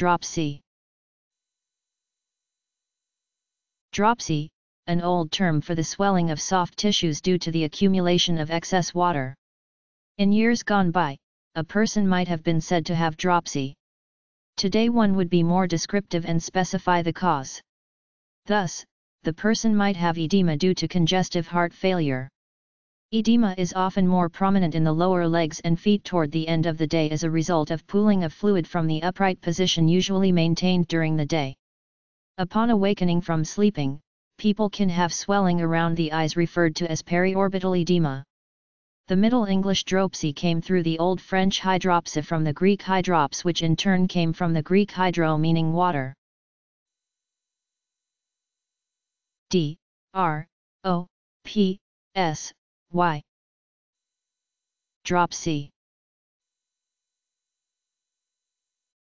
Dropsy Dropsy, an old term for the swelling of soft tissues due to the accumulation of excess water. In years gone by, a person might have been said to have dropsy. Today one would be more descriptive and specify the cause. Thus, the person might have edema due to congestive heart failure. Edema is often more prominent in the lower legs and feet toward the end of the day as a result of pooling of fluid from the upright position usually maintained during the day. Upon awakening from sleeping, people can have swelling around the eyes referred to as periorbital edema. The Middle English dropesie came through the Old French hydropsie from the Greek hydrops which in turn came from the Greek hydro meaning water. D, R, O, P, S, Y. Dropsy